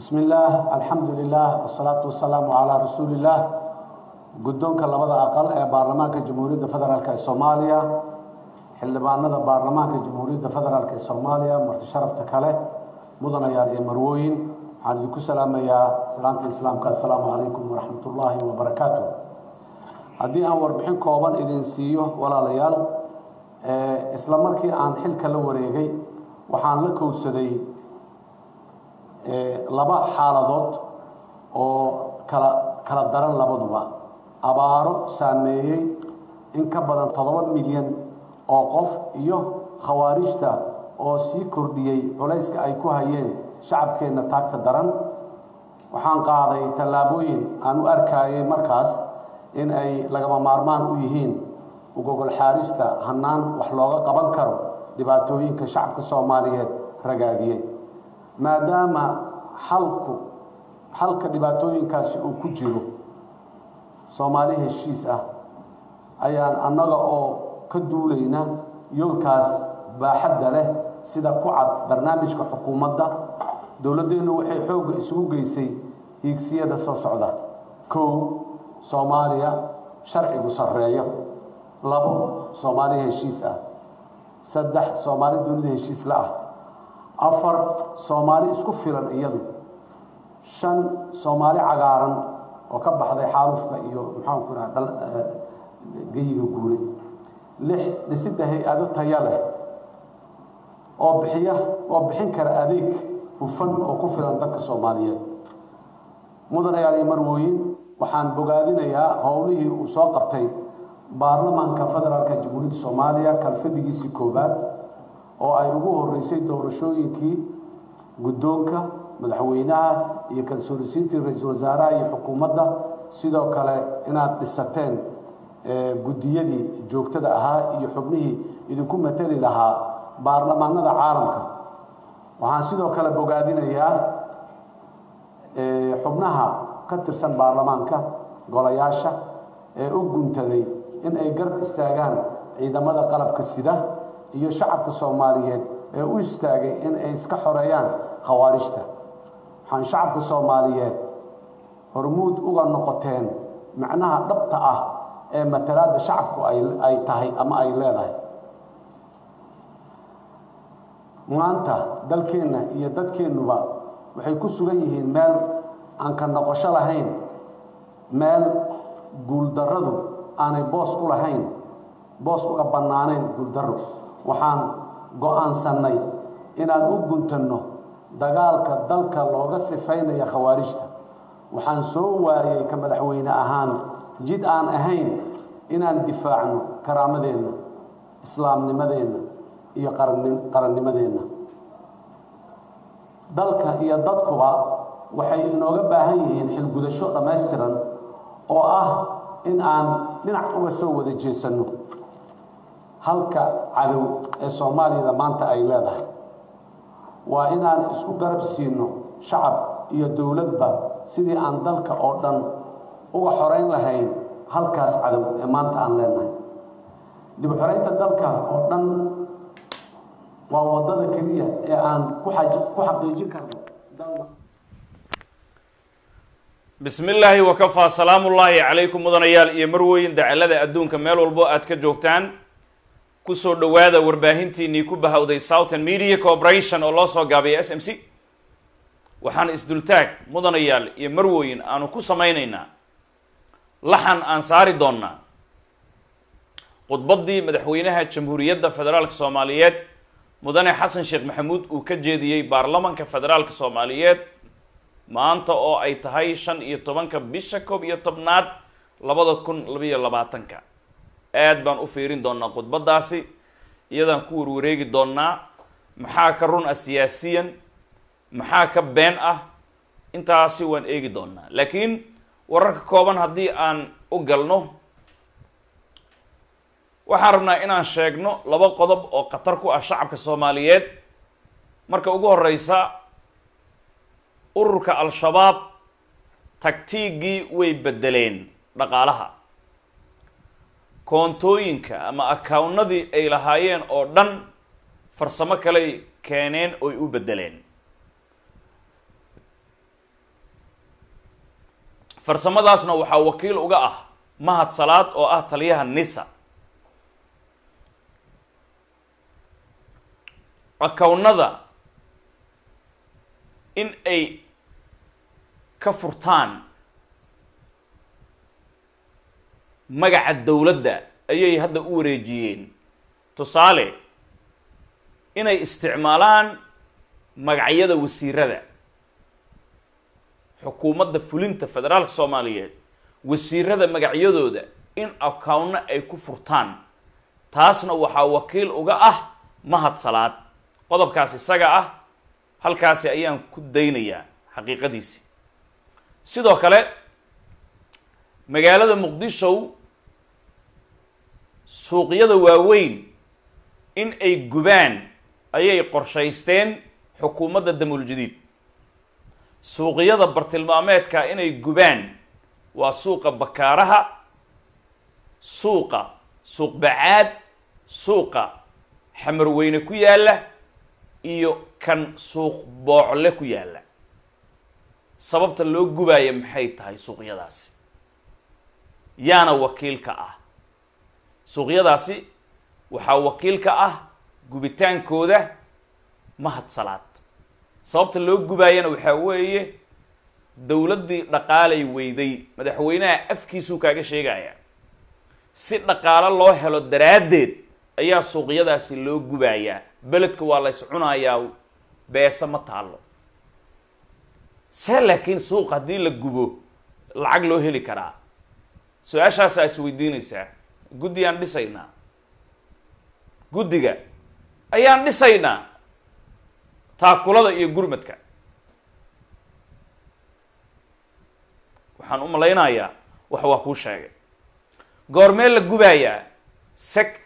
bismi illaah alxamdu lilah wasalaatu wasalaamu calaa rasuulillaah guddoonka labada aqal ee baarlamaanka jamhuuriyadda federaalk ee soomaaliya xildhibaanada baarlamaanka jamhuuriyadda federaalk ee soomaaliya marti sharafta kale mudanayaal iyo marwooyin. Waxaan idinku salaamayaa salaamta islaamka. Assalaamu calaykum waraxmat ullaahi wabarakaatu haddii aan warbixin kooban idin siiyo walaalayaal isla markii aan xilka la wareegay waxaan la kowsaday laba xaaladood oo kala kala daran labaduba. Abaaro saameeyey in ka badan toddoba milyan oo qof iyo khawaarijta oo sii kordhiyey culayska ay ku hayeen shacabkeenna taagta daran. Waxaan qaaday tallaabooyin aan u arkayay markaas in ay lagama maarmaan u yihiin ugogol xaarista hannaan wax looga qaban karo dhibaatooyinka shacabka soomaaliyeed ragaadiyey maadaama xalku xalka dhibaatooyinkaasi uu ku jiro soomaali heshiis ah ayaan annaga oo ka duulayna yoolkaas baaxadda leh sida ku cad barnaamijka xukuumadda. Dowladdeennu waxay xoogga isugu geysay hiigsiyada soo socda. Kow soomaaliya sharcigu sarreeyo. Labo soomaali heshiis ah. Saddex soomaali dunida heshiis la ah afar soomaali isku filan iyadu. Shan soomaali cagaaran oo ka baxday xaalufka iyo maxaanku iraha geyiga guuray lix dhisidda hay'ado taya leh oo bixiya oo bixin kara adeeg hufan oo ku filan dadka soomaaliyeed. Mudanayaal iyo marwooyin waxaan bogaadinayaa howlihii uu soo qabtay baarlamaanka federaalka jamhuuriyadda soomaaliya kalfadigiisii koowaad oo ay ugu horeysay doorashooyinkii guddoonka madaxweynaha iyo kalsoorisiintii ra'iisul wasaaraha iyo xukuumadda. Sidoo kale inaad dhisateen guddiyadii joogtada ahaa iyo xubnihii idinku mateli lahaa baarlamaanada caalamka. Waxaan sidoo kale bogaadinayaa xubnaha ka tirsan baarlamaanka golayaasha ee u guntaday in ay garab istaagaan ciidamada qalabka sida iyo shacabka soomaaliyeed ee u istaagay in ay iska xoreeyaan khawaarijta. Waxaan shacabka soomaaliyeed hormuud uga noqoteen macnaha dhabta ah ee matalaadda shacabku ay tahay ama ay leedahay. Maanta dalkeenna iyo dadkeennuba waxay ku sugan yihiin meel aan ka noqosho lahayn meel guuldarradu aanay boos ku lahayn boos uga bannaanayn guuldarro waxaan go'aansannay inaan u guntanno dagaalka dalka looga sifaynaya khawaarijta. Waxaan soo waayay ka madaxweyne ahaan jid aan ahayn inaan difaacno karaamadeenna islaamnimadeenna iyo qarannimadeenna dalka iyo dadkuba waxay inooga baahan yihiin xilgudasho dhammaystiran oo ah in aan dhinac uga soo wada jeesanno halka cadow ee soomaaliyada maanta ay leedahay. Waa inaan isku garab siino shacab iyo dowladba sidii aan dalka oo dhan uga xoreyn lahayn halkaas cadow ee maanta aan leenahay. Dib xoreynta dalka oo dhan waa waddada keliya ee aan ku xaqiijin karno bismi illaahi wakafaa salaamullaahi calaykum mudanayaal iyo marweyn dacalada adduunka. Meel walbo aad ka joogtaan ku soo dhowaada warbaahintiinii ku bahawday southern media corporation oo loo soo gaabiyay s m c. Waxaan isdultaag mudanayaal iyo marweyn aanu ku samaynaynaa. Laxan aan saari doonnaa. Khudbaddii madaxweynaha jamhuuriyadda federaalka soomaaliyeed mudane xasan sheekh maxamuud uu ka jeediyey baarlamanka federaalka soomaaliyeed. Maanta oo ay tahay shan iyo tobanka bisha koob iyo tobnaad labada kun labayo labaatanka aad baan u fiirin doonaa khudbaddaasi iyadaan ku warwareegi doonnaa maxaa ka run ah siyaasiyan maxaa ka been ah intaasi waan eegi doonaa laakiin wararka kooban haddii aan u galno waxaan rabnaa inaan sheegno laba qodob oo khatar ku ah shacabka soomaaliyeed. Marka ugu horeysa ururka al-shabaab tagtiigii way bedeleen dhaqaalaha koontooyinka ama akaawnadii ay lahaayeen oo dhan farsamo kaley keeneen oy u bedeleen farsamadaasna waxaa wakiil uga ah mahad salaad oo ah taliyaha nisa. Akownada in ay ka furtaan magaca dowladda ayay hadda u wareejiyeen. Tusaale inay isticmaalaan magacyada wasiirada. Xukuumadda fulinta federaalka soomaaliyeed wasiirada magacyadooda in accountna ay ku furtaan. Taasna waxaa wakiil uga ah mahad salaad. Qodobkaas isaga ah halkaasi ayaan ku daynayaa xaqiiqadiisi. Sidoo kale magaalada muqdisho suuqyada waaweyn in ay gubaan ayay qorshaysteen xukuumadda damuuljadiid. Suuqyada bartilmaameedka inay gubaan waa suuqa bakaaraha suuqa suuq bacaad suuqa xamarweyne ku yaalla iyo kan suuq boocle ku yaalla. Sababta loo gubaaya maxay tahay suuqyadaasi yaana wakiilka ah suuqyadaasi waxaa wakiilka ah gubitaankooda mahad salaad. Sababta loo gubaayana waxaa weeye dowladdii dhaqaalay weyday. Madaxweynaha afkiisuu kaaga sheegaya si dhaqaalo loo helo daraaddeed ayaa suuqyadaasi loo gubayaa. Beledka waa lays cunayaa beese ma taallo. See laakiin suuq haddii la gubo lacag loo heli karaa. Su'aashaasaa is weydiinaysaa guddi aan dhisaynaa guddiga ayaan dhisaynaa taakulada iyo gurmadka waxaan u malaynayaa wax waa kuu sheegay goormee la gubaayaa sec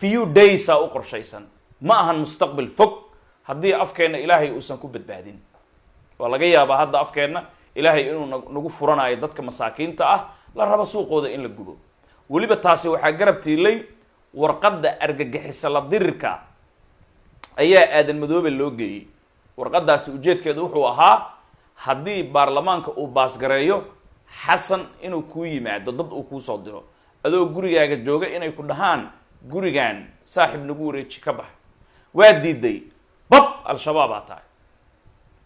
few daysa u qorshaysan ma ahan mustaqbal fog haddii afkeenna ilaahay uusan ku badbaadin waa laga yaabaa hadda afkeenna ilaahay inuu nagu furanayo dadka masaakiinta ah la rabo suuqooda in la gubo weliba taasi waxaa garab tiilay warqadda argagixisa la dirirka. Ayaa aadan madoobe loo geeyey. Warqaddaasi ujeedkeedu wuxuu ahaa haddii baarlamaanka uu baasgareeyo xasan inuu kuu yimaado dad uu kuu soo diro. Adoo gurigaaga jooga inay ku dhahaan gurigan saaxib nagu wareeji ka bax. Waa diiday bab al-shabaabaa tahay.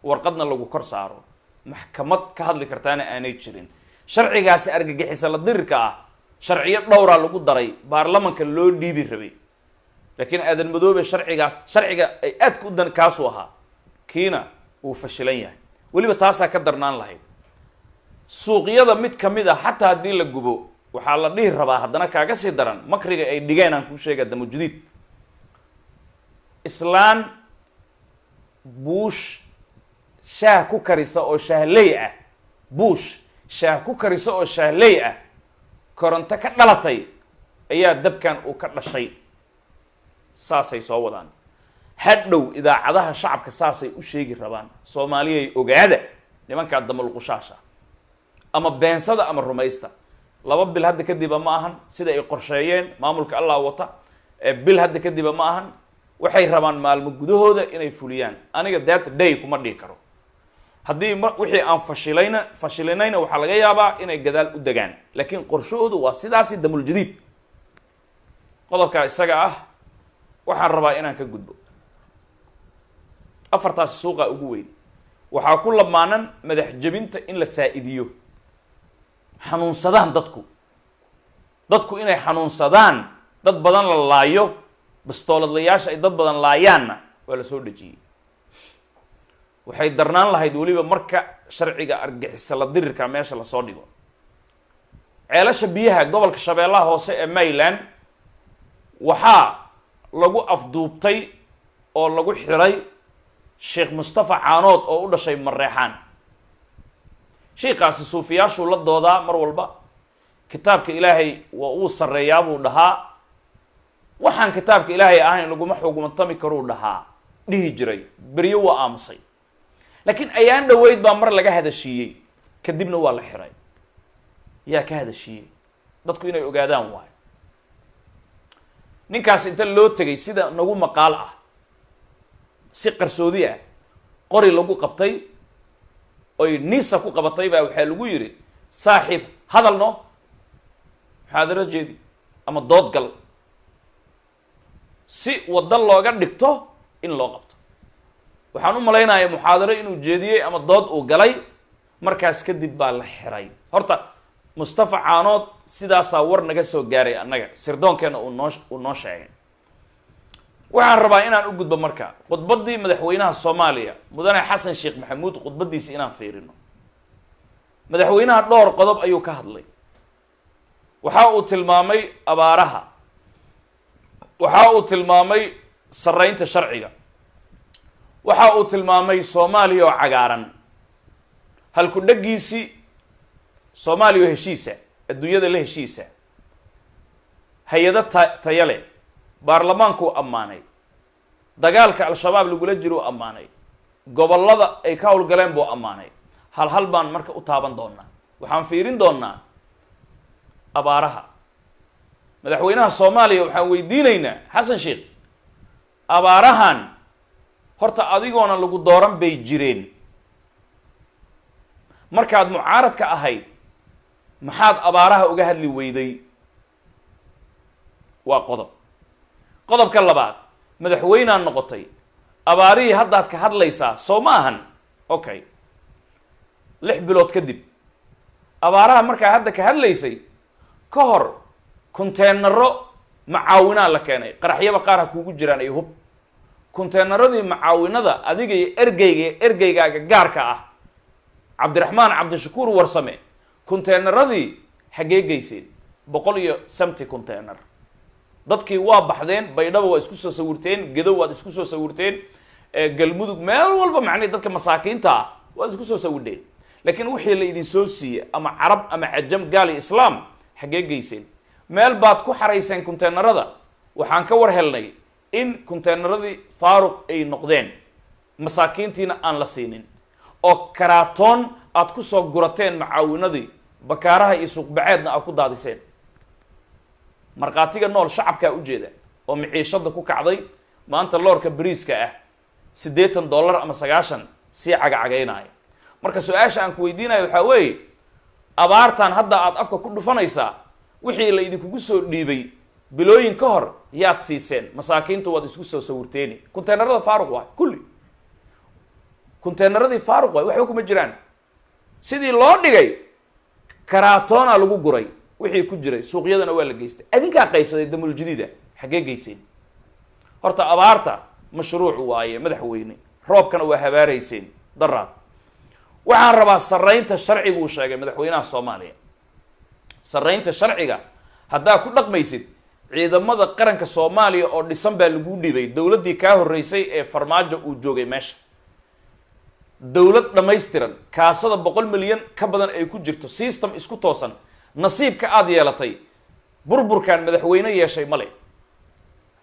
Warqadna lagu kor saaro. Maxkamad ka hadli kartaana aanay jirin. Sharcigaasi argagixisa la dirirka ah sharciyo dhowraa lagu daray baarlamanka loo dhiibi rabay. Laakiin aadan madoobe sharcigaas sharciga ay aadka u dan kaasuu ahaa kiina wuu fashilan yahay. Weliba taasaa ka darnaan lahayd. Suuqyada mid ka mid a xataa haddii la gubo waxaa la dhihi rabaa haddana kaaga sii daran makriga ay dhigeen aan kuu sheega damujudiid islaan buush shaah ku karisa oo shaahley ah. Buush shaah ku karisa oo shaahley ah koronto ka dhalatay ayaa dabkan uu ka dhashay. Saasay soo wadaan. Hadhow idaacadaha shacabka saasay u sheegi rabaan. Soomaaliyay ogaada nimankaa damalqushaasha ama beensada ama rumaysta. Laba bil hadda kadiba ma ahan sida ay qorsheeyeen maamulka allah wata. Bil hadda kadiba ma ahan waxay rabaan maalmo gudahooda inay fuliyaan. Aniga that day kuma dhihi karo haddii m wixii aan fashilayna fashilinayna waxaa laga yaabaa inay gadaal u degaan. Laakiin qorshahoodu waa sidaasi damuljadiid qodobkaa isaga ah waxaan rabaa inaan ka gudbo. Afartaasi suuqa ugu weyn. Waxaa ku lamaanan madax jebinta in la saa-idiyo. Xanuunsadaan dadku. Dadku inay xanuunsadaan dad badan la laayo bastooladlayaasha ay dad badan laayaanna waa la soo dhejiyey waxay darnaan lahayd weliba marka sharciga argixisa la dirirka meesha la soo dhigo. Ceelasha biyaha gobolka shabeellaha hoose ee mayland waxaa lagu afduubtay oo lagu xiray sheekh mustafa caanood oo u dhashay mareexaan sheikaasi suufiyaashuu la doodaa mar walba. Kitaabka ilaahay waa uu sarreeyaa buu dhahaa. Waxaan kitaabka ilaahay ahayn laguma xugmantami karuu dhahaa. Dhihi jiray beryo waa aamusay laakiin ayaan dhoweyd baa mar laga hadashiiyey kadibna waa la xiray. Yaa ka hadashiiyey dadku inay ogaadaan waayo ninkaas inta loo tegay sida nagu maqaal ah si qarsoodi ah qori lagu qabtay oy nisa ku qabatay baa waxaa lagu yidhi saaxiib hadalno muxaadaro jeedi ama doodgal si waddo looga dhigto in loo qabto waxaan u malaynaya muxaadaro inuu jeediyey ama dood uu galay markaas kadib baa la xiray. Horta mustafa caanood sidaasaa war naga soo gaaray annaga sirdoonkeena uu noo uu noo sheegay. Waxaan rabaa inaan u gudbo marka khudbaddii madaxweynaha soomaaliya mudane xasan sheekh maxamuud khudbaddiisi inaan fiirino. Madaxweynaha dhowr qodob ayuu ka hadlay. Waxa uu tilmaamay abaaraha. Waxa uu tilmaamay sarreynta sharciga waxa uu tilmaamay soomaaliya oo cagaaran. Halku dheggiisii soomaaliya oo heshiisa adduunyada la heshiisa. Hay'ado ta taya leh. Baarlamaankuu ammaanay. Dagaalka al-shabaab lagula jiro u ammaanay. Gobollada ay ka howlgaleen buu ammaanay. Hal hal baan marka u taaban doonaa waxaan fiirin doonaa abaaraha. Madaxweynaha soomaaliya waxaan weydiinaynaa xasan sheekh abaarahan horta adigoona lagu dooran bay jireen. Markaad mucaaradka ahayd maxaad abaaraha uga hadli weyday? Waa qodob. Qodobka labaad madaxweynead noqotay. Abaarihii haddaad ka hadlaysaa soo ma ahan. Okay lix bilood kadib abaaraha markaa hadda ka hadlaysay ka hor konteenaro macaawinaa la keenay. Qaraxyaba qaar ha kuugu jiraan iyo hub konteenaradii macaawinada adiga iyo ergeyga ergeygaaga gaarka ah cabdiraxmaan cabdishakuur warsame konteenaradii xaggee geyseen boqol iyo samti konteenar dadkii waa baxdeen baydhaba waa isku soo sawirteen gedow waad isku soo sawirteen galmudug meel walba macnihi dadka masaakiinta ah waad isku soo sawidheen laakiin wixii la idin soo siiyey ama carab ama cajam gaal iyo islaam xaggee geyseen meel baad ku xarayseen konteenarada waxaan ka war helnay in konteenaradii faaruq ay noqdeen masaakiintiina aan la siinin oo karaatoon aad ku soo gurateen macaawinadii bakaaraha iyo suuqbaceedna aad ku daadiseen. Markhaatiga nool shacabkaa ujeeda oo miciishada ku kacday maanta loorka bariiska ah siddeetan dollar ama sagaashan sii cagacagaynaya marka su'aasha aan ku weydiinayo waxaa weeye abaartan hadda aad afka ku dhufanaysaa wixii la idinkugu soo dhiibay bilooyin ka hor yaad siiseen. Masaakiintu waad isku soo sawirteeni. Konteenarada faaruq waay kulli. Konteenaradii faaruq waay waxba kuma jiraan. Sidii loo dhigay karaatoona lagu guray. Wixii ku jiray suuqyadana waa la geystay. Adinkaa qaybsaday damul jadiida xaggee geyseen. Horta abaarta mashruuc waaye madaxweyne. Roobkana waa habaarayseen daraad. Waxaan rabaa sarreynta sharciguu sheegay madaxweynaha soomaaliya. Sarreynta sharciga haddaa ku dhaqmaysid ciidamada qaranka soomaaliya oo dhisan baa laguu dhibay. Dowladdii kaa horreysay ee farmaajo uu joogay meesha. Dowlad dhammaystiran kaasada boqol milyan ka badan ay ku jirto. System isku toosan nasiibka aada yeelatay burburkan madaxweyne yeeshay male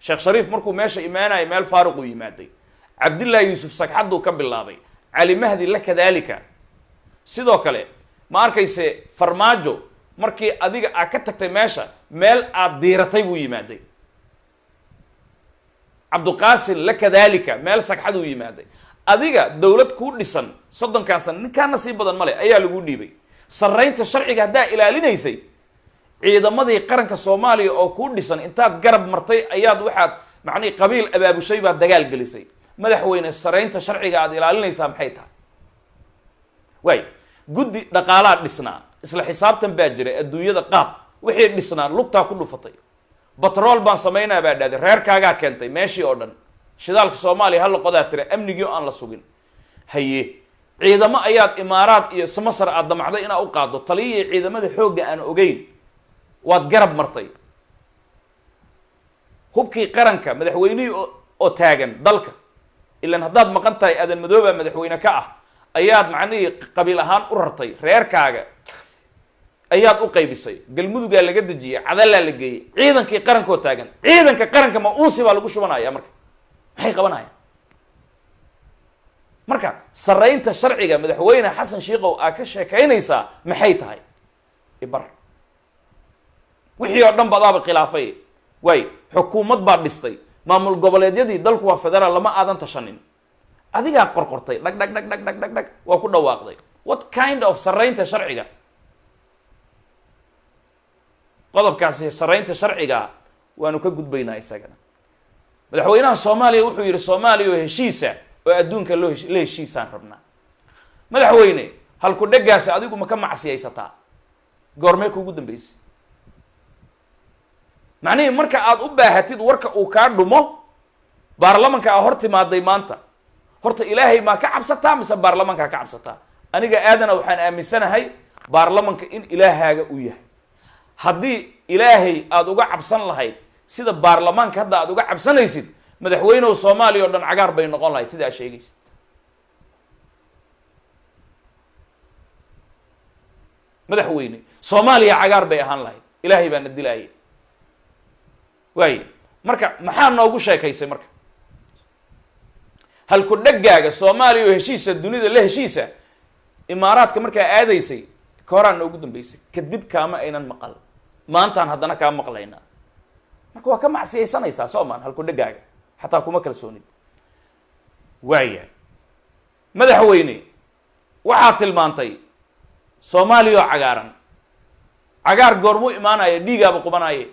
sheekh shariif markuu meesha imaanaya meel faaruquu yimaaday. Cabdillaahi yuusuf sagxadduu ka bilaabay. Cali mahdi la kadaalika. Sidoo kale ma arkayse farmaajo markii adiga aad ka tagtay meesha meel aad diiratay buu yimaaday. Cabduqaasin la kadaalika meel sagxaduu yimaaday. Adiga dowlad kuu dhisan soddonkan sana ninkaa nasiib badan male ayaa lagu dhiibay. Sarreynta sharciga haddaa ilaalinaysay ciidamadii qaranka soomaaliya oo kuu dhisan intaad garab martay ayaad waxaad macnihi qabiil abaabushay baad dagaal gelisay. Madaxweyne sarreynta sharciga aad ilaalinaysaa maxay tahay? Waay guddi dhaqaalaa dhisnaa isla xisaabtan baa jiray adduunyada qaab wixii dhisnaa lugtaa ku dhufatay. Batrool baan samaynaa baa dhahday reerkaagaa keentay meeshii oo dhan. Shidaalka soomaaliya hala qodaa tira amnigii oo aan la sugin. Haye ciidamo ayaad imaaraad iyo masar aad damacday inaad u qaado taliyihii ciidamada xoogga aan ogeyn waad garab martay. Hubkii qaranka madaxweynihii oo taagan dalka ilan haddaad maqan tahay aadan madooba madaxweyne ka ah ayaad macnihii qabiil ahaan u rartay reerkaaga ayaad u qaybisay. Galmudugaa laga dejiyay cadalaa la geeyey ciidankii qarankoo taagan. Ciidanka qaranka ma unsi baa lagu shubanaya marka. Maxay qabanayaan marka sarreynta sharciga madaxweyne xasan shiikow aa ka sheekaynaysaa maxay tahay? Ibar wixii oo dhan ba adaaba khilaafay. Waay xukuumad baa dhistay. Maamul goboleedyadii dalku waa federaal lama aadan tashanin adigaa qorqortay dhag dhag dhag dhag dhag dhag dhag waa ku dhawaaqday. What kind of sarreynta sharciga qodobkaasi saraynta sharciga waanu ka gudbaynaa isagana madaxweynaha soomaaliya wuxuu yidhi soomaaliya oo heshiisa oo adduunka loo la heshiisaan rabnaa. Madaxweyne halku dheggaasi adigu ma ka macsiyaysataa? Goormee kuugu dambeysay macnihii marka aada u baahatid warka uu kaa dhumo baarlamanka aa hor timaaday maanta. Horta ilaahay maa ka cabsataa mise baarlamankaa ka cabsataa? Aniga aadana waxaan aaminsanahay baarlamanka in ilaahaaga uu yahay haddii ilaahay aada uga cabsan lahayd sida baarlamaanka hadda aada uga cabsanaysid madaxweynehu soomaaliya oo dhan cagaar bay noqon lahayd sida aad sheegaysid. Madaxweyne soomaaliya cagaar bay ahaan lahayd. Ilaahay baa na dilaaya waaye marka maxaa noogu sheekaysay marka? Halku dhaggaaga soomaaliya oo heshiisa dunida la heshiisa imaaraadka markaa aadaysay ka horaan noogu dambeysay. Kadib kaama aynan maqal maantaan haddana kaa maqlaynaa marka waa ka macsiyaysanaysaa soo maan halku dhaggaaga xataa kuma kalsoonid. Waaya madaxweyne waxaad tilmaantay soomaaliya oo cagaaran. Cagaar goormuu imaanaya dhiigaaba qubanaaye.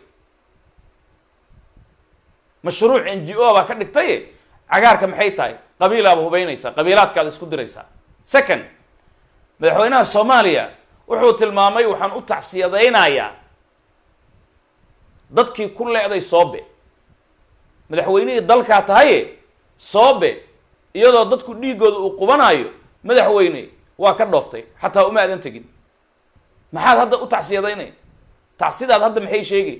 Mashruuc n g o baa ka dhigtaye cagaarka maxay tahay? Qabiilaaba hubeynaysaa qabiilaadkaad isku diraysaa second madaxweynaha soomaaliya wuxuu tilmaamay waxaan u tacsiyadaynayaa dadkii ku leeday soobe. Madaxweynihii dalkaa tahaye soobe iyadoo dadku dhiiggooda uu qubanaayo madaxweyne waa ka dhooftay xataa uma aadan tegin. Maxaad hadda u tacsiyadaynay tacsidaad hadda maxay sheegay?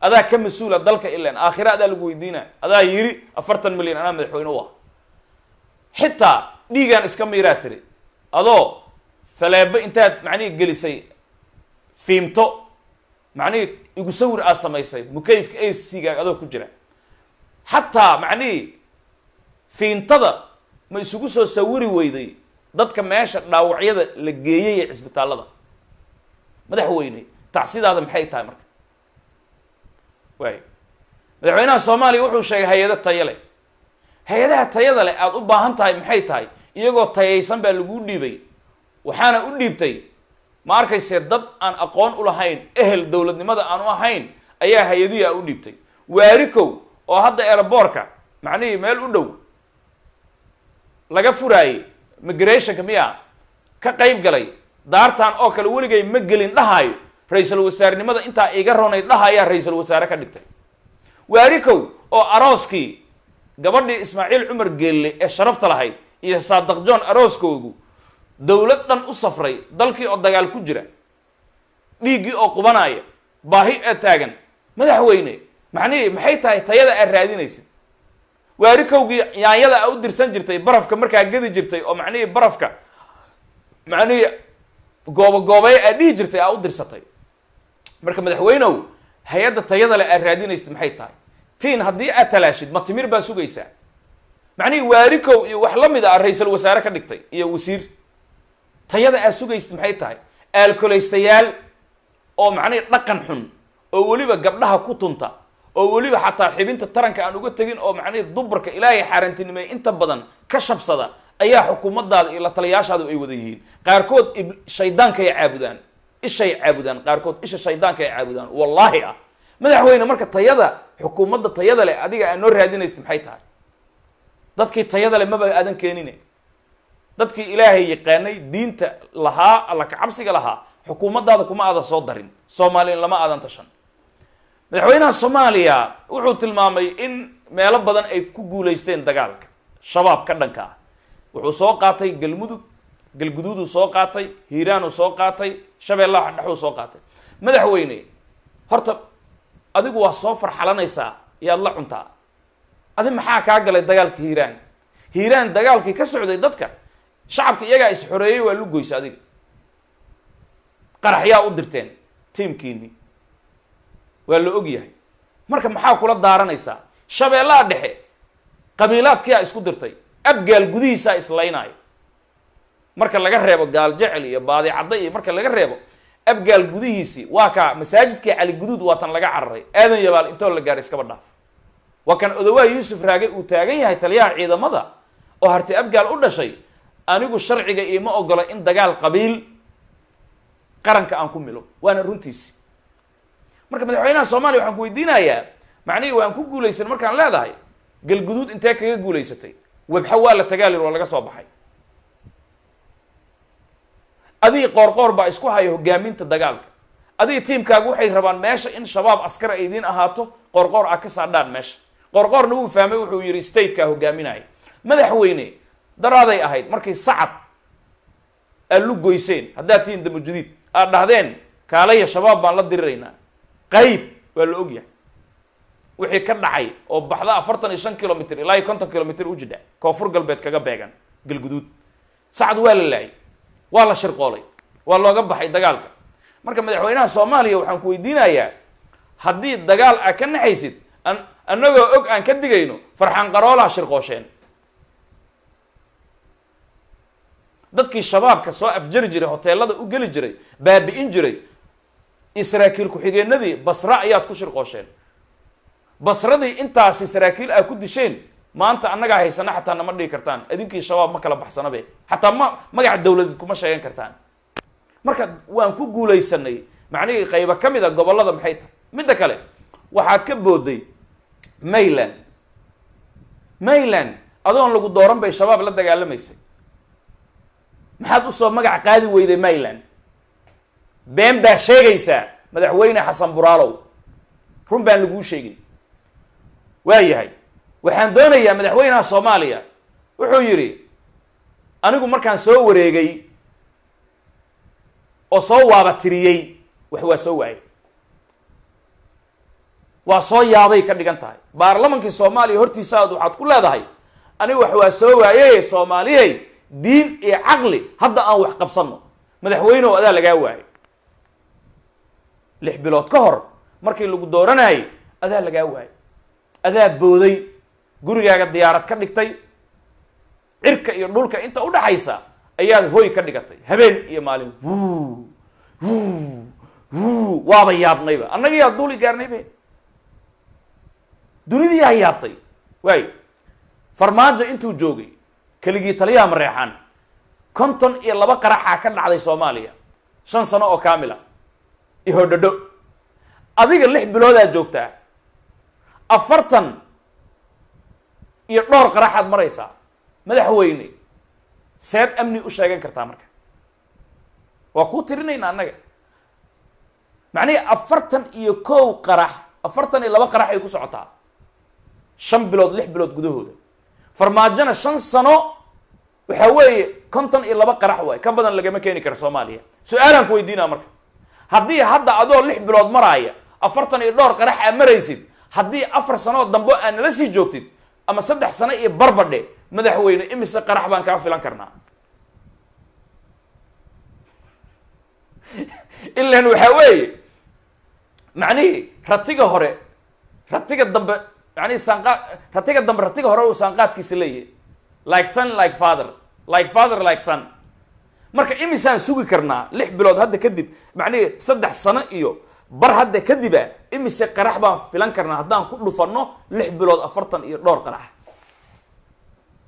Adaa ka mas'uula dalka ilan aakhira adaa lagu weydiina adaa yiri afartan milyan anaa madaxweyne u ah xitaa dhiigaan iska miiraa tiri. Adoo faleebo intaad macnihii gelisay fiimto macnihii igu sawir aad samaysay mukayfka acgaag adoo ku jira. Xataa macnihii fiintada ma isugu soo sawiri weyday dadka meesha dhaawacyada la geeyay ee cisbitaallada madaxweyne tacsidaada maxay tahay marka? Waay madaxweynaha soomaaliya wuxuu sheegay hay'ado taya leh. Hay'adaha tayada leh aada u baahan tahay maxay tahay? Iyagoo tayaysan baa laguu dhiibay. Waxaana u dhiibtay ma arkayse dad aan aqoon u lahayn ehel dowladnimada aan u ahayn ayaa hay'adihii a u dhiibtay waarikow oo hadda eeraboorka macnihii meel u dhow laga furaayey migrationka miya ka qayb galay daartan oo kale weligay ma gelin dhahaayo ra'iisul wasaarenimada intaa iga ronayd dhahayaa ra'iisul wasaare ka dhigtay. Waarikow oo arooskii gabadhii ismaaciil cumar geelle ee sharafta lahayd iyo saadaq john arooskoogu dowlad dhan u safray dalkii oo dagaal ku jira dhiiggii oo qubanaya baahi ee taagan madaxweyne macnihii maxay tahay tayada aad raadinaysid? Waarikowgii yaanyada a u dirsan jirtay barafka markaa gedi jirtay oo macnihii barafka macnihii goobo goobeey aad dhihi jirtay aa u dirsatay. Marka madaxweynew hay'adda tayada leh aad raadinaysid maxay tahay? Tiin haddii aad talaashid ma timir baa sugaysaa. Macnihii waarikow iyo wax la mid a ra'iisul wasaare ka dhigtay iyo wasiir tayada aad sugaysid maxay tahay? Aalkoleystayaal oo macnihii dhaqan xun oo weliba gabdhaha ku tunta oo weliba xataa xibinta taranka aan uga tegin oo macnihii dubarka ilaahay xaaraantinimay inta badan ka shabsada ayaa xukuumadaada iyo la taliyaashaadu ay wada yihiin. Qaarkood shaydaankay caabudaan. Ishay caabudaan. Qaarkood isha shaydaanka ay caabudaan. Wallaahi ah. Madaxweyne marka tayada xukuumadda tayada leh adiga aad noo raadinaysid maxay tahay? Dadkii tayada leh maba aadan keenine dadkii ilaahay yaqaanay diinta lahaa alla kacabsiga lahaa xukuumaddaada kuma aadan soo darin. Soomaaliyan lama aadan tashan. Madaxweynaha soomaaliya wuxuu tilmaamay in meelo badan ay ku guulaysteen dagaalka shabaab ka dhanka ah. Wuxuu soo qaatay galmudug galguduuduu soo qaatay hiiraanuu soo qaatay shabeellaha dhexuu soo qaatay. Madaxweyne horta adigu waa soo farxalanaysaa yaad la cuntaa. Adi maxaa kaa galay dagaalka hiiraan? Hiiraan dagaalkii ka socday dadka shacabka iyagaa is xoreeyey waa lu goysa adiga. Qaraxyaa u dirteen tiimkiini waa la og yahay. Marka maxaa kula daaranaysaa? Shabeellaha dhexe qabiilaadkiyaa isku dirtay abgaal gudihiisaa islaynaayo. Marka laga reebo gaal jecel iyo baadi cadda iyo marka laga reebo abgaal gudihiisii waa kaa masaajidkii cali guduud waa tan laga cararay. Aadan yabaal intoo la gaaray iskaba dhaaf. Waa kan odawaa yuusuf raage uu taagan yahay taliyaha ciidamada oo harti abgaal u dhashay anigu sharciga iima ogola in dagaal qabiil qaranka aan ku milo. Waana runtiisi. Marka madaxweynaha soomaaliya waxaan ku weydiinayaa macnihii waan ku guulaysan markaan leedahay galguduud intee kaga guulaysatay? Webxa waa la tagaalir waa laga soo baxay. Adigii qoorqoor baa isku haya hogaaminta dagaalka. Adigii tiimkaagu waxay rabaan meesha in shabaab askar ay idiin ahaato qoorqoor a ka saadhaan meesha. Qoorqoorna wuu fahmay wuxuu yidhi statekaa hogaaminaya madaxweyne daraaday ahayd markay sacad aad lu goyseen haddaad tihiin damujudiid aad dhahdeen kaalaya shabaab baan la diriraynaa qayb waa la ogyahay. Wixii ka dhacay oo baxda afartan iyo shan kilomitr ilaa iyo konton kilomitr u jidha koonfur galbeed kaga beegan galguduud. Sacad waa la laayay waa la shirqoolay waa looga baxay dagaalka. Marka madaxweynaha soomaaliya waxaan ku weydiinayaa haddii dagaal aa ka naxaysid an annagoo og aan ka digayno farxaan qaroolaha shirqoosheen dadkii shabaabka soo afjari jiray hoteelada u geli jiray baabi'in jiray iyo saraakiil ku-xigeenadii basra ayaad ku shirqoosheen basradii intaasi saraakiil aa ku disheen maanta annagaa haysana xataa nama dhigi kartaan. Idinkii shabaab ma kala baxsanabe. Xataa ma magaca dawladeed kuma sheegan kartaan. Marka waan ku guulaysanay macnihii qayba ka mid a gobollada maxay tahay midda kale waxaad ka booday mayland mayland adoon lagu dooran bay shabaab la dagaalamaysay maxaad u soo magac qaadi weyday mayland been baa sheegaysaa madaxweyne xasan buraalow. Run baan laguu sheegin. Waa yahay. Waxaan doonayaa madaxweynaha soomaaliya. Wuxuu yidhi anigu markaan soo wareegay oo soo waabatiriyey wax waa soo waayay waa soo yaabay ka dhigan tahay. Baarlamankii soomaaliya hortiisa aad waxaad ku leedahay anigu wax waa soo waayey soomaaliyey diin iyo caqli hadda aan wax qabsanno madaxweyneho adaa lagaa waayay. Lix bilood ka hor markii lagu dooranayay adaa lagaa waayay. Adaa booday gurigaaga diyaarad ka dhigtay cirka iyo dhulka inta udhaxaysa ayaad hoy ka dhigatay. Habeen iyo maalin wuu wuu wuu waaba yaabnayba annaga yaa duuli gaarnaybe dunidii yaa yaabtay. Waayo farmaajo intuu joogay keligii taliyaha mareexaan konton iyo laba qaraxaa ka dhacday soomaaliya. Shan sano oo kaamila. Iyo hodhadho adiga lix biloodaa joogtaa afartan iyo dhowr qaraxaad maraysaa madaxweyne seed amni u sheegan kartaa marka. Waa kuu tirinayna annaga. Macnihii afartan iyo kow qarax afartan iyo laba qarax ay ku socotaa. Shan bilood lix bilood gudahooda farmaajona shan sano waxa weeye konton iyo laba qarax waay. Ka badan lagama keeni karo soomaaliya. Su'aalaan ku weydiinaa marka. Haddii hadda adoo lix bilood maraaya afartan iyo dhowr qarax aa maraysid haddii afar sanoo dambe aa nala sii joogtid ama saddex sano iyo barbadhe madaxweyne imise qarax baan kaa filan karnaa? Ilan waxaa weeye macnihii ratiga hore ratiga dambe macnihi saanqa ratiga dambe ratiga hore uu saanqaadkiisa leeyahay. Like son like father. Like father like son. Marka imisaan sugi karnaa lix bilood hadda kadib macnihii saddex sano iyo bar hadda kadiba imise qarax baan filan karnaa haddaan ku dhufanno lix bilood afartan iyo dhowr qarax.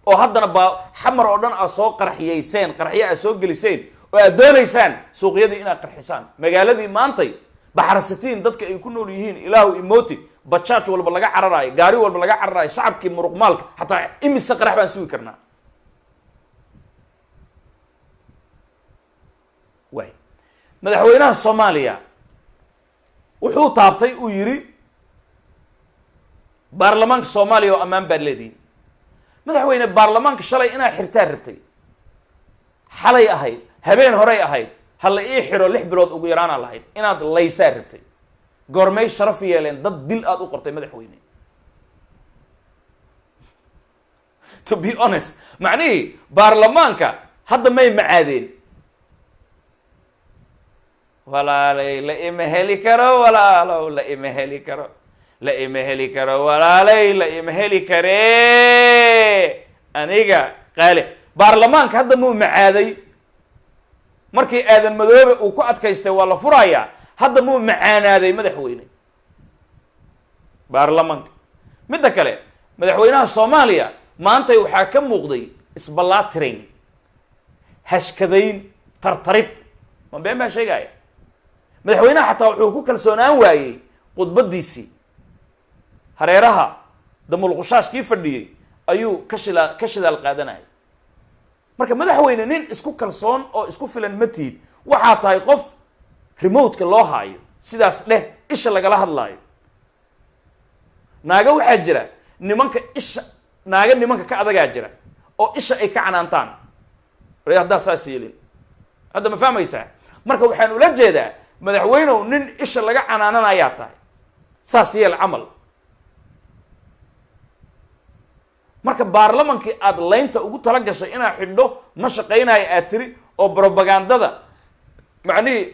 Oo haddana baa xamar oo dhan aad soo qarxiyayseen qaraxyo aad soo geliseen oo aad doonaysaan suuqyadii inaad qarxisaan. Magaaladii maantay baxarsitiin dadka ay ku nool yihiin ilaahu imoti bajaaj walba laga cararaayo gaari walba laga cararaayo shacabkii muruqmaalka xataa imise qarax baan sugi karnaa. Waay madaxweynaha soomaaliya wuxuu taabtay uu yidhi baarlamaanka soomaaliya oo ammaan baad leedihin madaxweyne baarlamaanka shalay inaad xirtaan rabtay. Xalay ahayd habeen horey ahayd ha la ii xiro lix bilood ugu yaraanaa lahayd inaad laysaa rabtay goormay sharaf yeeleen dad dil aada u qortay madaxweyne. To be honest macnihii baarlamaanka hadda may macaadeen walaalay la ima heli karo walaalow la ima heli karo. La ima heli karo walaalay la ima heli karee aniga qaali baarlamaanka hadda muu macaaday markii aadan madoobe uu ku adkaystay waa la furayaa hadda muu macaanaaday madaxweyne baarlamaanka midda kale madaxweynaha soomaaliya maantay waxaa ka muuqday isballaatirayn hashkadayn tartarid. Ma been baa sheegaya madaxweynaha xataa wuxuu ku kalsoonaan waayey khudbaddiisii. Hareeraha damulqushaashkii fadhiyey ayuu ka shila ka shidaal qaadanayay marka madaxweyne nin isku kalsoon oo isku filan ma tihid waxaa tahay qof remotka loo haayo sidaas dheh isha lagala hadlaayo. Naaga waxaa jira nimanka isha naaga nimanka ka adagaa jira oo isha ay ka canaantaan. Haddaa saas yeelin. Hadda ma fahmaysaa? Marka waxaan ula jeedaa madaxweynow nin isha laga canaananayaa tahay. Saas yeel camal. Marka baarlamankii aada laynta ugu tala gashay inaad xidho ma shaqaynayo aad tiri oo brobagandada macnihii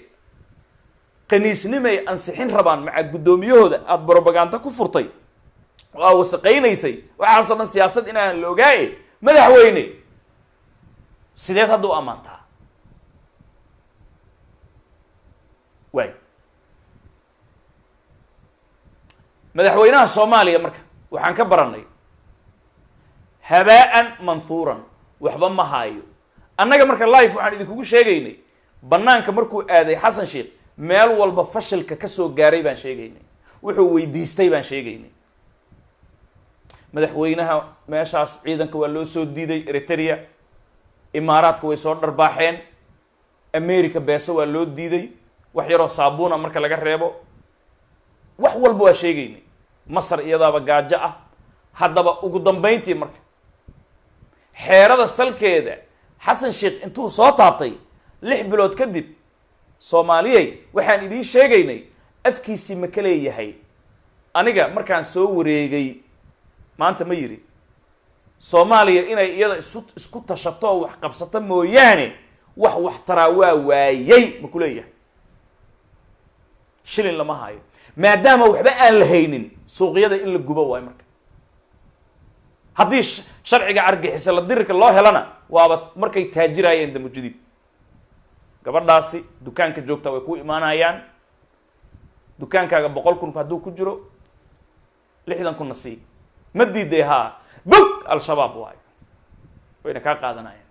kaniisnimay ansixin rabaan maca guddoomiyahooda aada brobaganda ku furtay. Oo aa wasaqaynaysay waxaasoo dhan siyaasad inaan la ogaaye madaxweyne sideed hadda u ammaantaa. Waay madaxweynaha soomaaliya marka waxaan ka baranay habaa-an manhuuran waxba ma haayo. Annaga marka life waxaan idinkugu sheegaynay banaanka markuu aaday xasan sheekh meel walba fashilka ka soo gaaray baan sheegaynay. Wuxuu weydiistay baan sheegaynay. Madaxweynaha meeshaas ciidanka waa loo soo diiday eritrea. Imaaraadka way soo dharbaaxeen. America beeso waa loo diiday. Wax yaroo saabuuna marka laga reebo. Wax walba waa sheegaynay. Masar iyadaaba gaajo ah. Haddaba ugu dambayntii marka xeerada salkeeda xasan sheekh intuu soo taabtay lix bilood kadib soomaaliyey waxaan idiin sheegaynay afkiisii ma ka leeyahay. Aniga markaan soo wareegay maanta ma yidhi soomaaliya inay iyada isu isku tashato oo wax qabsato mooyaane wax wax taraa waa waayey ma ku leeyahay. Shilin lama hayo. Maadaama waxba aan la haynin suuqyada in la gubo waayo marka. Haddii sharciga argixisa la dirirka loo helana waaba markay taajiraayeen damujadiid gabadhaasi dukaanka joogtaa way ku imaanayaan. Dukaankaaga boqol kun hadduu ku jiro lixdan kunna sii. Ma diiday haa bog al-shabaab waayo. Wayna kaa qaadanayaan.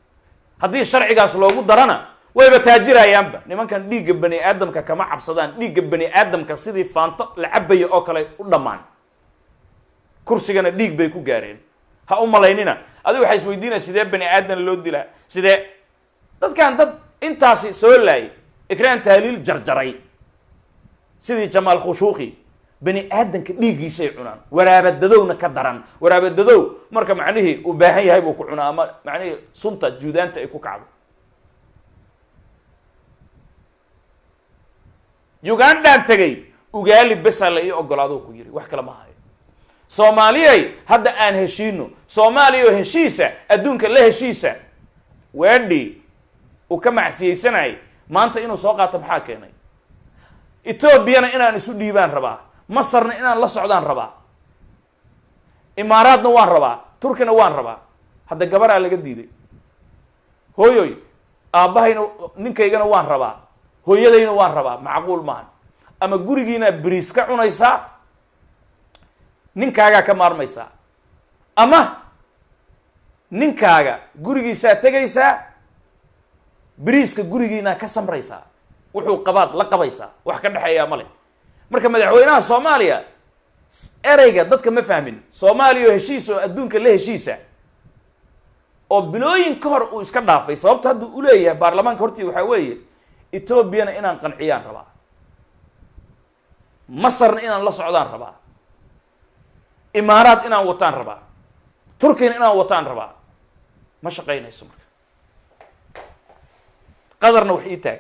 Haddii sharcigaas loogu darana wayba taajirayaanba. Nimankan dhiigga bani aadamka kama cabsadaan. Dhiigga bani aadamka sidii faanto la cabaya oo kale u dhammaan. Kursigana dhiig bay ku gaareen. Ha u malaynina. Adigu waxaa isweydiinaya sidee bani aadam loo dilaa? Sidee? Dadkan dad intaasi soo laayay. Ikraan taaliil jarjaray. Sidii jamaal khushuuqi bani aadamka dhiiggiisay cunaan. Waraabadadowna ka daran. Waraabadadow marka macnihii uu baahan yahay buu ku cunaa ama macnihii sunta juudaanta ay ku kacdo. Ugandaan tegay ugaali besaa la ii ku yiri wax kale ma hayo. Soomaaliyay hadda aan heshiino soomaaliya oo heshiisa adduunka la heshiisa. Weedhi uu ka macsiyeysanayay maanta inuu soo qaato maxaa keenay? Etoobiyana inaan isu dhiibaan rabaa masarna inaan la socdaan rabaa imaaraadna waan rabaa turkina waan rabaa. Hadda gabaraa laga diiday. Hooyoy aabbahayna ninkaygana waan rabaa hooyadayna waan rabaa macquul maahan ama gurigiina beriis ka cunaysaa ninkaagaa ka maarmaysaa. Ama ninkaaga gurigiisaa tegaysaa beriiska gurigiinaa ka samraysaa wuxuu qabaad la qabaysaa wax ka dhexeeyaa male marka madaxweynaha soomaaliya ereyga dadka ma fahmin soomaaliya oo heshiis oo adduunka la heshiisa oo bilooyin ka hor uu iska dhaafay sababta hadda u leeyahay baarlamaanka hortii waxaa weeye etoobiyana inaan qanciyaan rabaa. Masarna inaan la socdaan rabaa. Imaaraad inaan wataan rabaa. Turkina inaan wataan rabaa. Ma shaqaynayso marka qadarna wax ii taag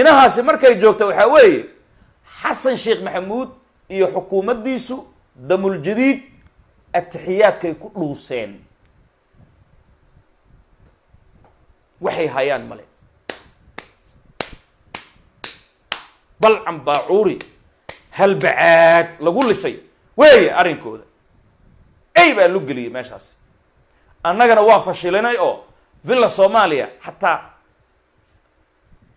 inahaasi markay joogta waxaa weeye xasan sheekh maxamuud iyo xukuumaddiisu damuljadiid atixiyaadkay ku dhuuseen. Waxay hayaan male. Balcan baacuuri halbacaad lagu lisay. Weeye arrinkooda ey baa lu geliyay meeshaasi annagana waa fashilinay oo villa soomaaliya xataa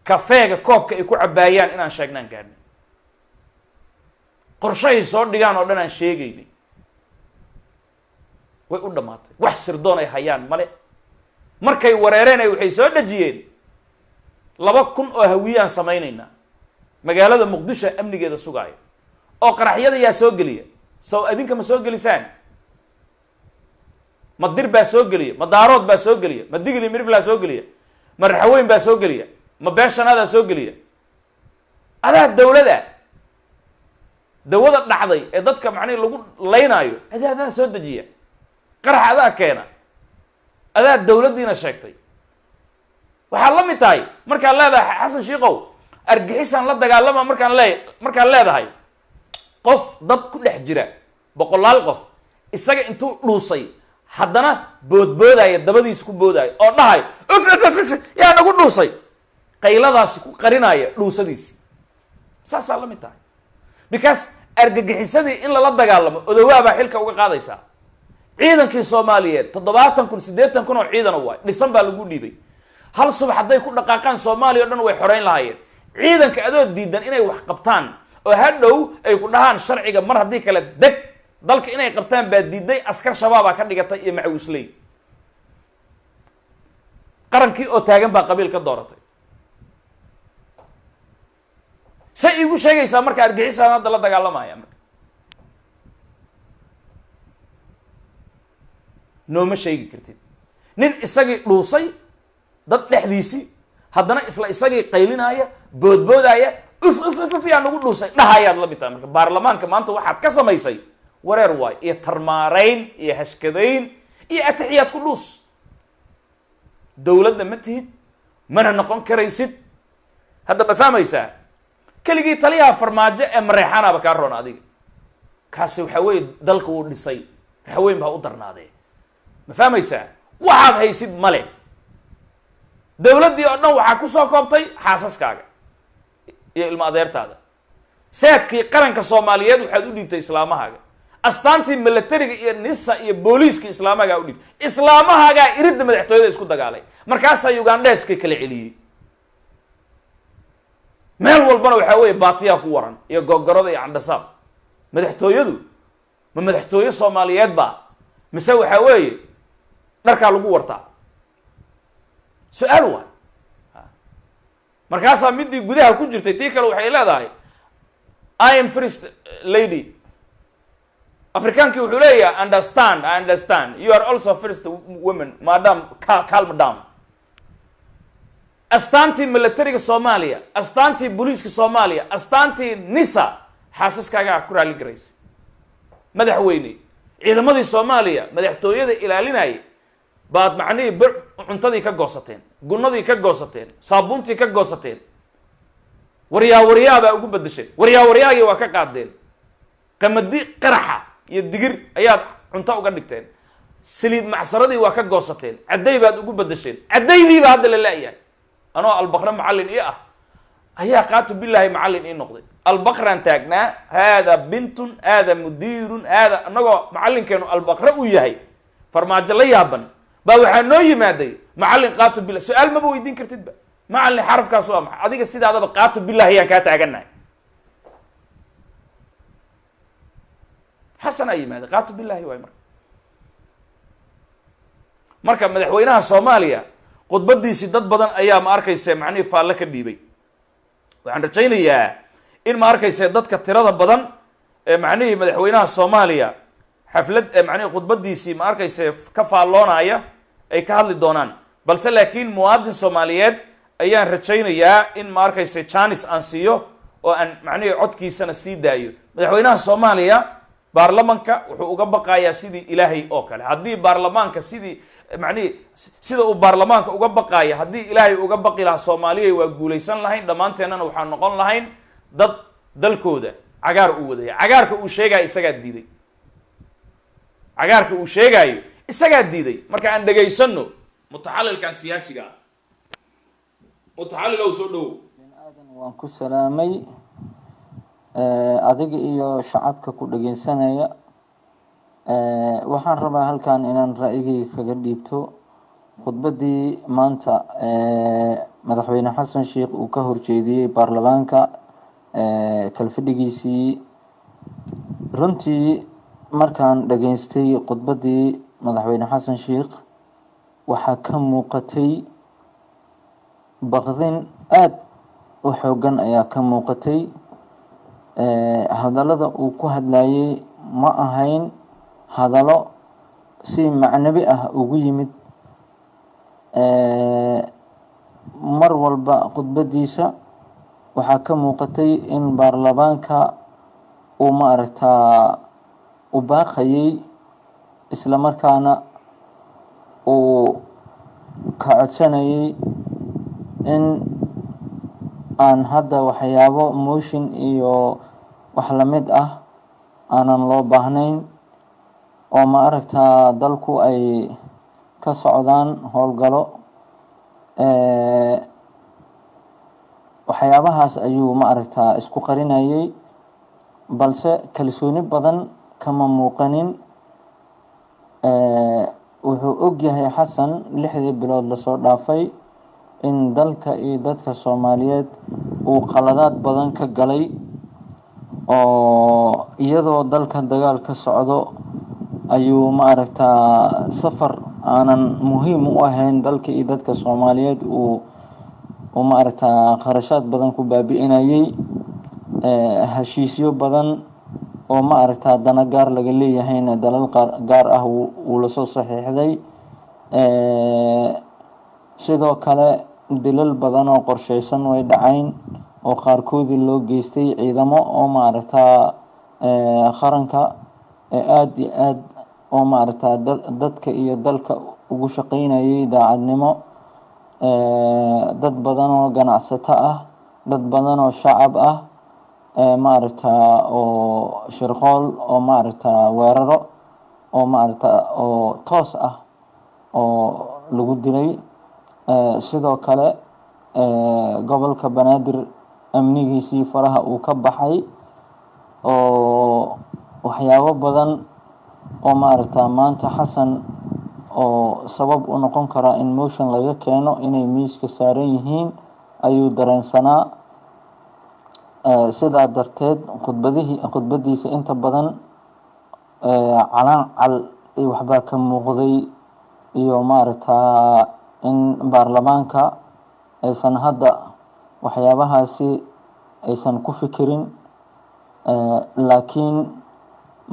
kafeega koobka ay ku cabbaayaan inaan sheegnaan gaadhnay qorshahay soo dhigaan oo dhan aan sheegaynay. Way u dhammaatay. Wax sirdoon ay hayaan male markay wareereen ay waxay soo dhejiyeen laba kun oo hawiyaan samaynaynaa. Magaalada muqdisho amnigeeda sugaaya oo qaraxyada yaa soo geliya. Sow adinka ma soo gelisaan ma dir baa soo geliya ma daarood baa soo geliya ma digli miriflaa soo geliya ma raxaweyn baa soo geliya ma beeshanadaa soo geliya. Adaa dawlada dawada dhacday ee dadka macnihi lagu laynaayo adi adaa soo dejiya. Qarax adaa keena. Adaa dawladdiina sheegtay. Waxaad la mid tahay markaad leedahay xasan shiikow argixisaan la dagaalama markaan lee markaad leedahay qof dad ku dhex jira boqolaal qof isaga intuu dhuusay haddana boodboodaya dabadiisa ku boodaayo oo dhahay yaa nagu dhuusay. Qayladaasi ku qarinaya dhuusadiisi. Saasaa la mid tahay. Because argagixisadii in lala dagaalamo odowaabaa xilka uga qaadaysaa. Ciidankii soomaaliyeed toddobaatan kun siddeetan kun oo ciidana waay dhisan baa lagu dhiibay. Hal subax hadday ku dhaqaaqaan soomaaliya o dhan way xoreyn lahaayeen. Ciidanka adoo diidan inay wax qabtaan oo hadhow ay ku dhahaan sharciga mar haddii kale deg dalka inay qabtaan baa diiday askar shabaabaa ka dhigatay iyo macawisley qarankii oo taagan baa qabiil ka dooratay. Say iigu sheegaysaa marka argixisaan hadda la dagaalamaya marka. Nooma sheegi kartid. Nin isagii dhuusay dad dhexdiisii haddana isla isagii qaylinaya boodboodaya uf uf uf uf yaa nagu dhuusay dhahayaad la mid tahay marka. Baarlamaanka maanta waxaad ka samaysay wareer waay iyo tarmaarayn iyo hashkadayn iyo atixiyaad ku dhuus dawladda ma tihid mana noqon karaysid. Hadda ma fahmaysaa? Keligii taliyaha farmaajo ee mareexaanaaba kaa roon adiga. Kaasi waxaa weeye dalka wuu dhisay raxweyn baa u darnaadee. Ma fahmaysaa? Waxaad haysid male dawladdii oo dhan waxaa ku soo koobtay xaasaskaaga iyo ilmo adeertaada saadkii qaranka soomaaliyeed waxaad u dhiibtay islaamahaaga astaantii milatariga iyo nisa iyo booliiska islaamahagaa u dhiibtay islaamahaagaa iridda madaxtooyada isku dagaalay. Markaasaa ugandheska kala celiyey. Meel walbana waxaa weeye baatiyaa ku waran iyo gogorada iyo candhasaab. Madaxtooyadu ma madaxtooye soomaaliyeed baa. Mise waxaa weeye dharkaa lagu wartaa su'aal waay markaasaa midii gudaha ku jirtay tii kale waxay leedahay i am first lady afrikaankii wuxuu leeyahay understand i understand. You are also first woman madam calm down. Astaantii milatariga soomaaliya astaantii booliiska soomaaliya astaantii nisa xaasaskaagaa ku raali garaysa. Madaxweyne ciidamadii soomaaliya madaxtooyada ilaalinaya baad macnihii ber cuntadii ka goosateen gunadii ka goosateen saabuuntii ka goosateen. Waryaa waryaabaa ugu bedesheen waryaa waryaagii waa ka qaadeen. Qamadi qaraxa iyo digir ayaad cunto uga dhigteen. Saliid macsaradii waa ka goosateen. Cadday baad ugu bedesheen caddaydiiba hadda la la-yahay. Anoo albaqra macallin ii ah. Ayaa qaatu bilaahi macallin ii noqday. Albaqraan taagnaa haada bintun haada mudiirun haada anagoo macallinkeenu albaqra uu yahay farmaajo la yaaban. Baa waxaa noo yimaaday macallin qaatu bilah su'aal maba weydiin kartidba macallin xarafkaas waa maxay? Adiga sidaadaba qaatu bilahi yaan kaa taaganahay xasanaa yimaaday. Qaatu bilahi waay marka. Marka madaxweynaha soomaaliya khudbadiisii dad badan ayaa ma arkayse macnihii faalle ka dhiibay. Waxaan rajaynayaa in ma arkayse dadka tirada badan ee macnihii madaxweynaha soomaaliya xaflad ee macnihii khudbadiisii ma arkayse ka faalloonaya ay ka hadli doonaan. Balse laakiin muwaadin soomaaliyeed ayaan rajaynayaa in ma arkayse janis aan siiyo oo aan macnihii codkiisana sii daayo. Madaxweynaha soomaaliya baarlamanka wuxuu uga baqayaa sidii ilaahay oo kale. Haddii baarlamaanka sidii macnihii sida uu baarlamaanka uga baqaaya haddii ilaahay uga baqi lahaa soomaaliya waa guulaysan lahayn dhammaanteennana waxaan noqon lahayn dad dalkooda cagaar uu wadaya. Cagaarka uu sheegaayo isagaa diiday. Cagaarka uu sheegaayo isagaa diiday. Marka aan dhegaysano mutaxalilkan siyaasiga ah mutaxalilow soo dhowow aadan waan ku salaamay adiga iyo shacabka ku dhegeysanaya waxaan rabaa halkan inaan ra-yigayga kaga dhiibto. Khudbaddii maanta madaxweyne xasan sheikh uu ka horjeediyey baarlamaanka kalfadhigiisii. Runtii markaan dhageystay khudbaddii madaxweyne xasan sheikh waxaa ka muuqatay baqdin aada u xoogan ayaa ka muuqatay hadallada uu ku hadlayay ma ahayn hadallo si macnabi ah ugu yimid. Mar walba khudbadiisa waxaa ka muuqatay in baarlamaanka uu ma aragtaa u baaqayay islamarkaana uu ka codsanayay in aan hadda waxyaabo motion iyo wax la mid ah aanan loo baahnayn oo ma aragtaa dalku ay ka socdaan howlgalo waxyaabahaas ayuu ma aragtaa isku qarinayay balse kalsooni badan kama muuqanin. Wuxuu og yahay xasan lixdii bilood la soo dhaafay in dalka iyo dadka soomaaliyeed uu qaladaad badan ka galay oo iyadoo dalka dagaal ka socdo ayuu ma aragtaa safar aanan muhiim u ahayn dalka iyo dadka soomaaliyeed uu uu ma aragtaa kharashaad badan ku baabi'inayay heshiisyo badan oo ma aragtaa dana gaar laga leeyahayna dalal gaar ah wuu la soo saxiixday. Sidoo kale dilal badan oo qorsheysan way dhacayn oo qaarkoodii loo geystay ciidamo oo maaragtaa qaranka ee aada iyo aada oo maaragtaa dadka iyo dalka ugu shaqeynayay daacadnimo dad badan oo ganacsato ah dad badan oo shacab ah maaragtaa oo shirqool oo maaragtaa weeraro oo maaragtaa oo toos ah oo lagu dilay sidoo kale gobolka banaadir amnigiisii faraha uu ka baxay oo waxyaabo badan oo maaragtaa maanta xasan oo sabab u noqon karaa in motion laga keeno inay miiska saaran yihiin ayuu dareensanaa. Sidaa darteed khudbadihii khudbadiisa inta badan calaan cal waxbaa ka muuqday iyo maaragtaa in baarlamaanka aysan hadda waxyaabahaasi aysan ku fikirin laakiin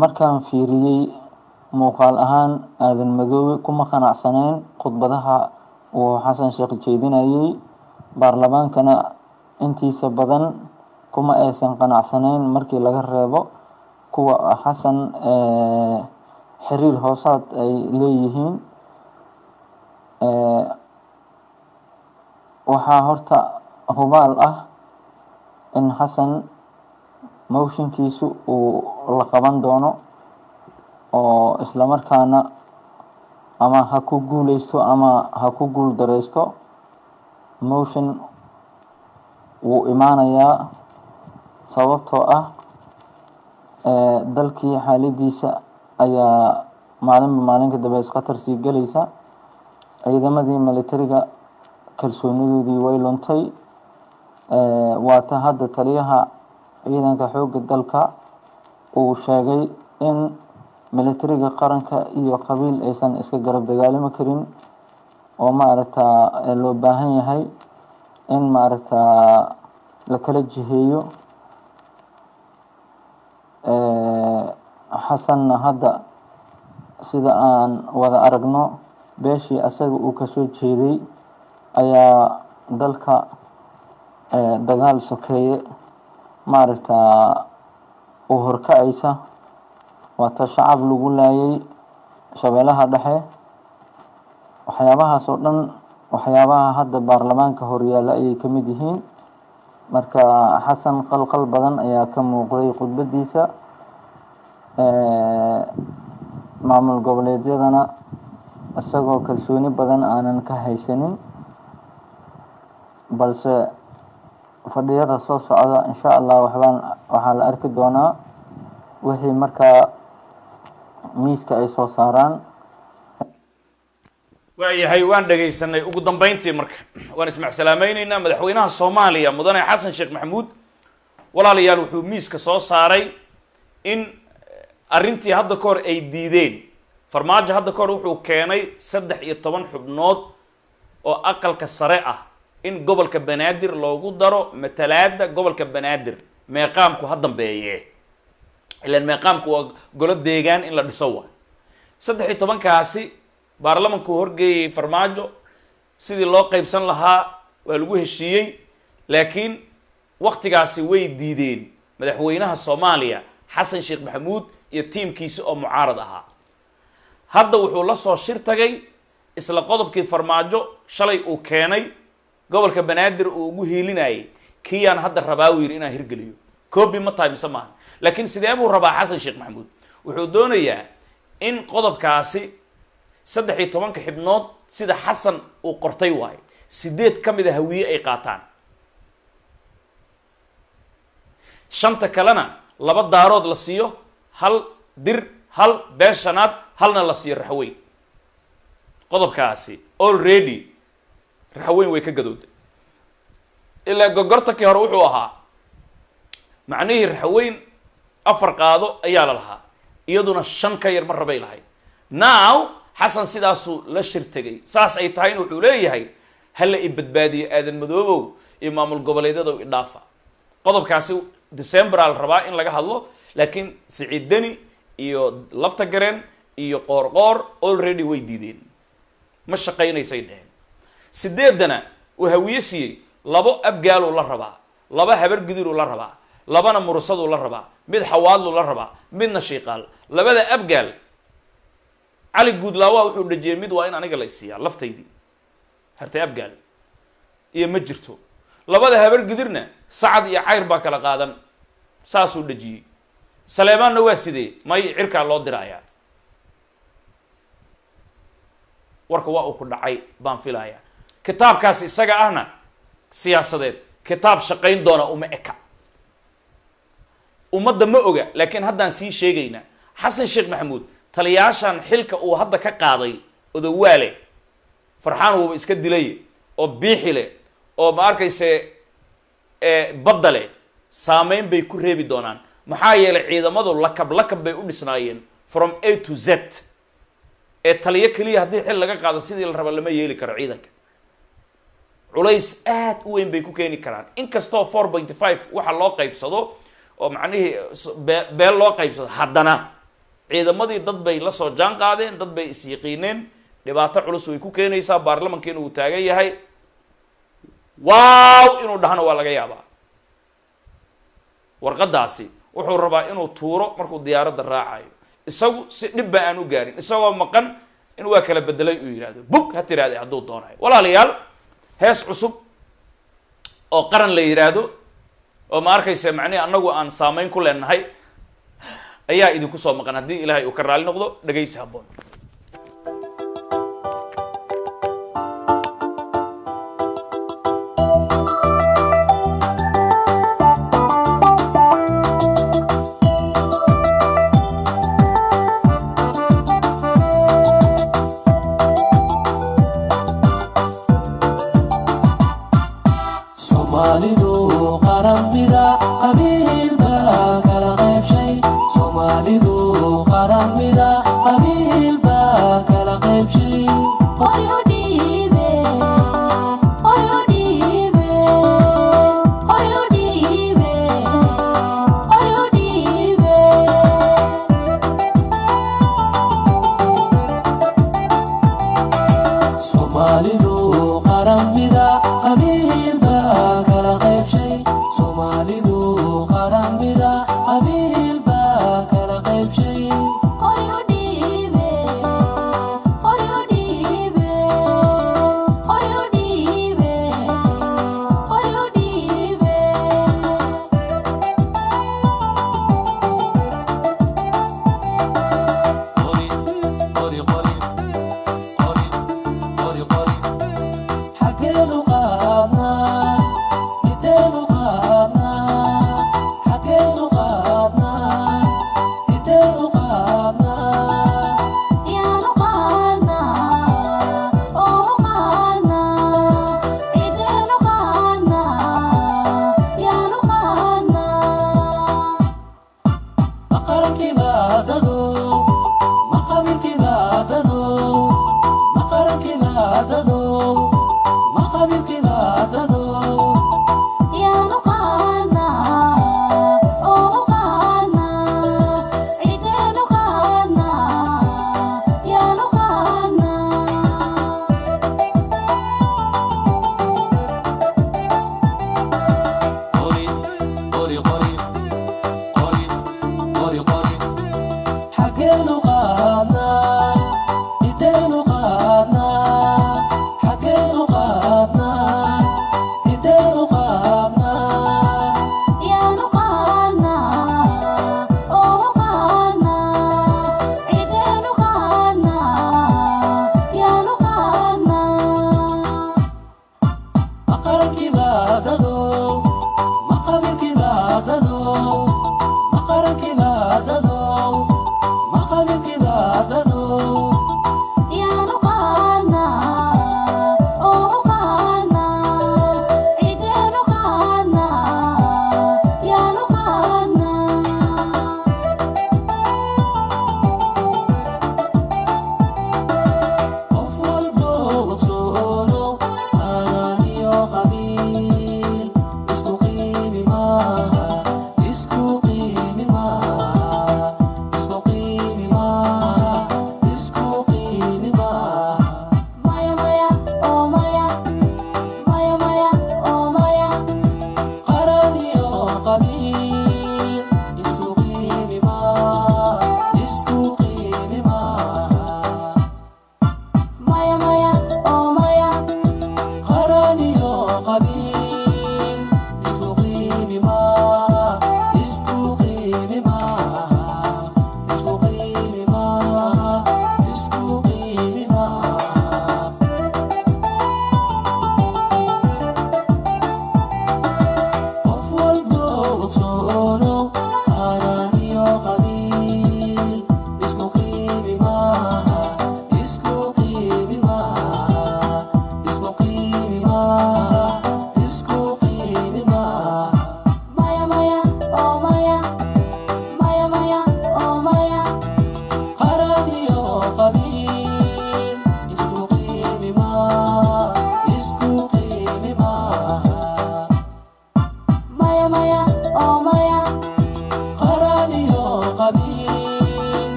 markaan fiiriyey muuqaal ahaan aadan madoobe kuma qanacsaneyn khudbadaha uu xasan sheekh jeedinayay baarlamaankana intiisa badan kuma aysan qanacsaneyn markii laga reebo kuwa xasan xiriir hoosaad ay leeyihiin waxaa horta hubaal ah in xasan motionkiisu uu la qaban doono oo islamarkaana ama ha ku guuleysto ama ha ku guul dareysto motion wuu imaanayaa sababtoo ah dalkii xaaladiisa ayaa maalinba maalinka dambe iskhatar sii gelaysa ciidamadii militariga kalsoonidoodii way luntay waata hadda taliyaha ciidanka xoogga dalka uu sheegay in militariga qaranka iyo qabiil aysan iska garab dagaalami karin oo maaragtaa loo baahan yahay in maaragtaa la kala jiheeyo. Xasanna hadda sida aan wada aragno beeshii asaga uu ka soo jeeday ayaa dalka dagaal sokeeye. Maaragtaa u horkacaysa. Waata shacab lagu laayay shabeelaha dhexe. Waxyaabahaas oo dhan waxyaabaha hadda baarlamaanka horyaalla ayay ka mid yihiin. Marka xasan qalqal badan ayaa ka muuqday khudbadiisa maamul goboleedyadana isagoo kalsooni badan aanan ka haysanin balse fadhiyada soo socda insha allah waxbaan waxaa la arki doonaa wixii markaa miiska ay soo saaraan. Waayahay waan dhegaysanay ugu dambeyntii marka waan ismacsalaameyneynaa madaxweynaha soomaaliya mudane xasan sheekh maxamuud walaalayaal wuxuu miiska soo saaray in arrintii hadda ka hor ay diideen farmaajo hadda ka hor wuxuu keenay saddex iyo toban xubnood oo aqalka sare ah in gobolka banaadir loogu daro matalaada gobolka banaadir. Meeqaamku ha dambeeye ilaan meeqaamku waa golo deegaan in la dhiso waa. Saddex iyo tobankaasi baarlamanku horgeeyay farmaajo. Sidii loo qeybsan lahaa waa lagu heshiiyey laakiin waktigaasi way diideen. Madaxweynaha soomaaliya xasan sheekh maxamuud iyo tiimkiisi oo mucaarad ahaa hadda wuxuu la soo shir tagay isla qodobkii farmaajo shalay uu keenay gobolka banaadir uu ugu hiilinayay. Kiyaan hadda rabaa uu yidhi inaan hirgeliyo. Coobi ma tahay mise maaha laakiin sidee buu rabaa xasan sheekh maxamuud? Wuxuu doonayaa in qodobkaasi saddex iyo tobanka xibnood sida xasan uu qortay waayo sideed ka mid a hawiye ay qaataan. Shanta kalena laba daarood la siiyo hal dir hal been shanaad halna la siiyo raxweyn qodobkaasi already raxweyn way ka gadooday ilaa gogortankii hore wuxuu ahaa macnihii raxweyn afar qaado ayaa la lahaa iyaduna shan ka yar ma rabay lahayd. Now xasan sidaasuu la shir tegay saas ay tahayna wuxuu leeyahay hala i badbaadiyo aadan madoobow iyo maamul goboleedyada idhaafa qodobkaasi decemberaa la rabaa in laga hadlo laakiin siciid deni iyo lafta gareen iyo qoorqoor already way diideen. Ma shaqaynaysay dheheen sideedana uu hawiye siiyey labo abgaaluu la rabaa laba habar guduruu la rabaa labana murusaduu la rabaa mid xawaadluu la rabaa midna shiiqaal. Labada abgaal cali guudlaawa wuxuu dhejiyey mid waa in aniga la isiiyaa laftaydii. Hartay abgaal iyo ma jirto. Labada habar gudirna sacad iyo cayr baa kala qaadan. Saasuu dhejiyey saleemaanna waa sidee? May cirkaa loo diraayaa warka waa uu ku dhacay baan filayaa. Kitaabkaas isaga ahna siyaasadeed. Kitaab shaqayn doona uma eka. Ummadda ma oga laakiin haddaan sii sheegaynaa xasan sheekh maxamuud taliyaashan xilka uu hadda ka qaaday odowaale farxaan wuuba iska dilay oo biixile oo ma arkayse badda leh saameyn bay ku reebi doonaan. Maxaa yeelay ciidamadu lakab lakab bay u dhisnaayeen from a to z ee taliyo keliya haddii xil laga qaado sidii la raba lama yeeli karo ciidanka. Culays aad u weyn bay ku keeni karaan. Inkastoo four pointy five waxa loo qaybsado oo macnihii be- beel loo qaybsado haddana ciidamadii dad bay la soo jaan qaadeen dad bay isyiqiineen dhibaato culus way ku keenaysaa baarlamankiina uu taagan yahay. Waaw inuu dhahno waa laga yaabaa. Warqadaasi wuxuu rabaa inuu tuuro markuu diyaaradda raacayo isagu si dhibba aan u gaarin. Isagoo maqan in waa kala bedelay uu yidhahdo bug ha tiraahday hadduu doonayo. Walaalayaal hees cusub oo qaran la yidhaahdo oo ma arkaysa macnihi annagu aan saameyn ku leenahay ayaa idinku soo maqan. Haddii ilaahay uu ka raali noqdo dhegaysi habboon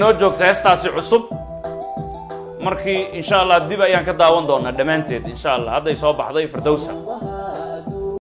noo joogta heestaasi cusub. Markii insha allah dib ayaan ka daawan doonaa dhammaanteed insha allah hadday soo baxday firdowsa